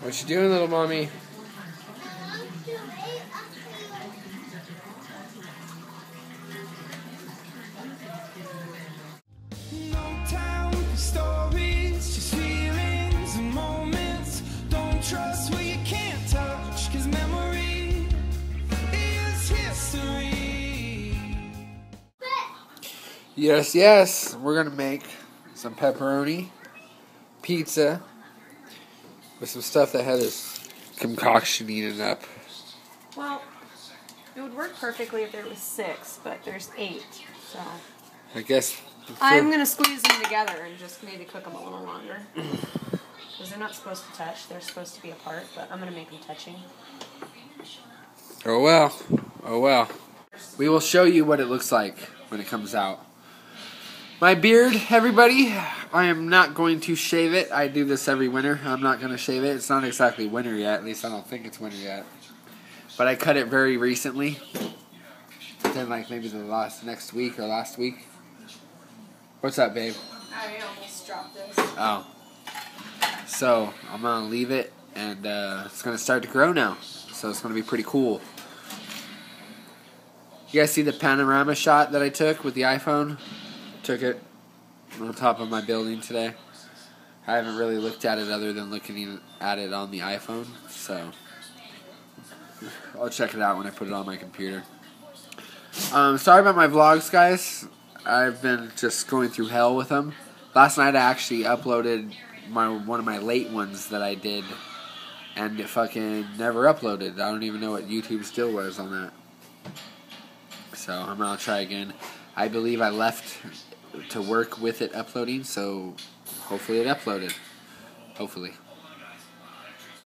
What you doing, little mommy? No time for stories, just feelings and moments. Don't trust what you can't touch, cause memory is history. Yes, yes. We're gonna make some pepperoni pizza with some stuff that had this concoction eaten up. Well, it would work perfectly if there was six, but there's eight. So I guess. I'm gonna squeeze them together and just maybe cook them a little longer. Because they're not supposed to touch; they're supposed to be apart. But I'm gonna make them touching. Oh well. Oh well. We will show you what it looks like when it comes out. My beard, everybody, I am not going to shave it. I do this every winter. I'm not going to shave it. It's not exactly winter yet. At least I don't think it's winter yet. But I cut it very recently. Then, like maybe the last next week or last week. What's up, babe? I almost dropped this. Oh. So I'm gonna leave it, and uh, it's gonna start to grow now. So it's gonna be pretty cool. You guys see the panorama shot that I took with the iPhone? Took it on top of my building today. I haven't really looked at it other than looking at it on the iPhone, so I'll check it out when I put it on my computer. Um, sorry about my vlogs, guys. I've been just going through hell with them. Last night I actually uploaded my one of my late ones that I did, and it fucking never uploaded. I don't even know what YouTube still was on that. So I'm gonna try again. I believe I left to work with it uploading, so hopefully it uploaded. Hopefully.